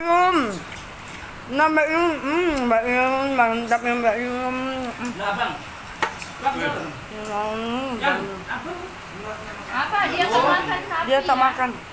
Yum. Nah, Mbak Yum, hmm, Mbak Yum, mantap ya Mbak Yum. Lah, Bang. Bang, Bang. Hmm, apa? Apa dia tak makan sapi? Dia tak ya?